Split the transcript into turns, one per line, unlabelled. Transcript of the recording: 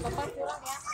Bapak pulang ya.